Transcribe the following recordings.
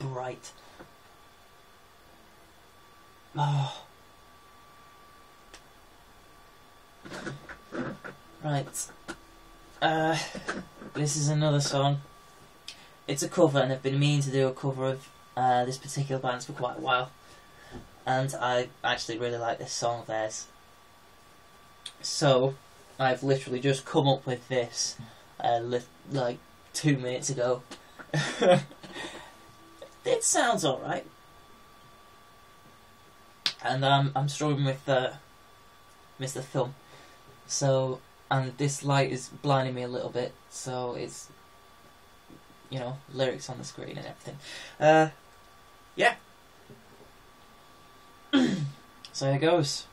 right. Oh. Right. Uh, this is another song. It's a cover, and I've been meaning to do a cover of uh, this particular band for quite a while. And I actually really like this song of theirs. So, I've literally just come up with this uh, li- like two minutes ago. it sounds alright. And um, I'm struggling with uh, Mr. Thumb. So, and this light is blinding me a little bit, so it's, you know, lyrics on the screen and everything. Uh, yeah. so here goes.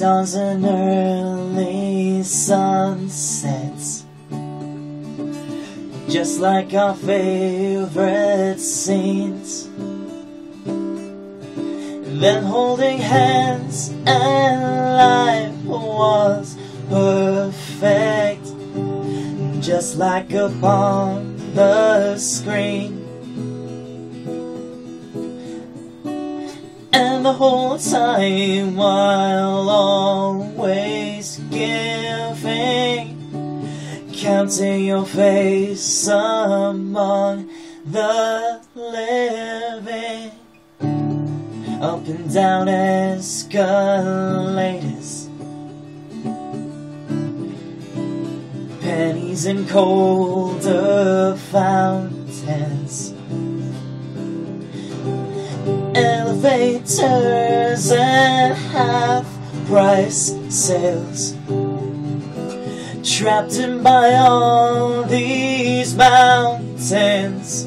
Dawns and early sunsets. Just like our favorite scenes. Then holding hands and life was perfect. Just like upon the screen the whole time while always giving. Counting your face among the living. Up and down escalators. Pennies in colder fountains elevators and half price sales. Trapped in by all these mountains,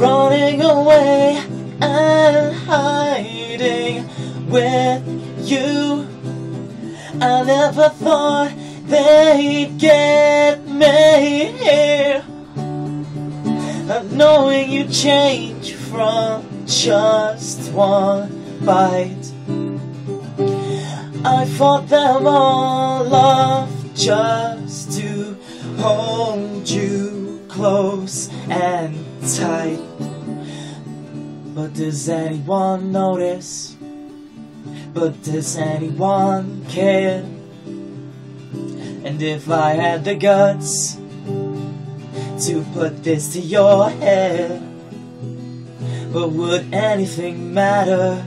running away and hiding with you. I never thought they'd get me here. Not knowing you change from just one bite. I fought them all off just to hold you close and tight. But does anyone notice? But does anyone care? And if I had the guts to put this to your head. But would anything matter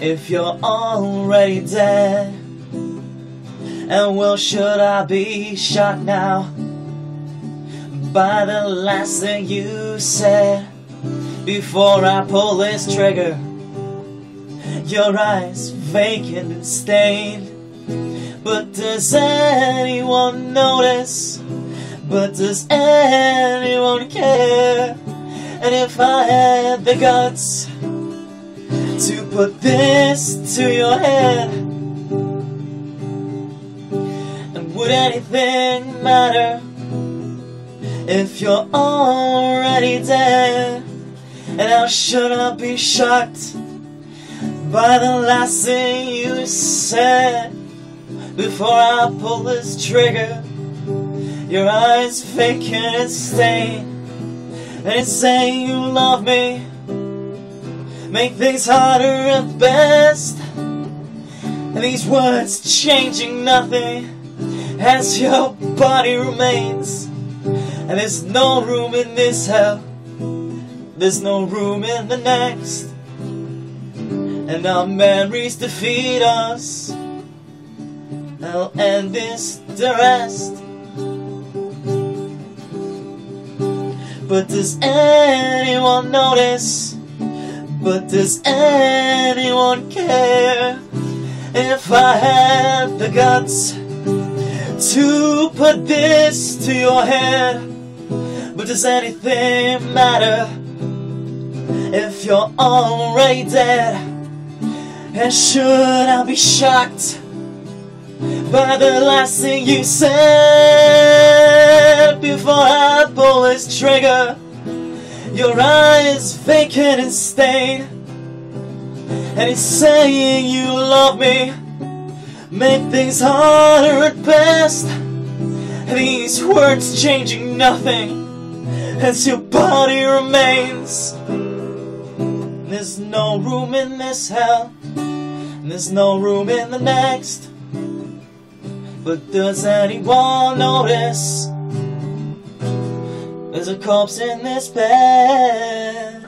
if you're already dead? And well, should I be shot now by the last thing you said before I pull this trigger? Your eyes vacant and stained. But does anyone notice? But does anyone care? And if I had the guts to put this to your head, and would anything matter if you're already dead? And how should I be shocked by the last thing you said before I pull this trigger? Your eyes vacant and stained And it's saying you love me. Make things harder at best. And these words changing nothing. As your body remains And there's no room in this hell. There's no room in the next. And our memories defeat us. I'll end this the rest But does anyone notice? But does anyone care? if I had the guts to put this to your head. But does anything matter if you're already dead? And should I be shocked by the last thing you said before I pull this trigger? Your eyes vacant and stained, and it's saying you love me. Make things harder at best. These words changing nothing as your body remains. There's no room in this hell, there's no room in the next. But does anyone notice? There's a corpse in this bed.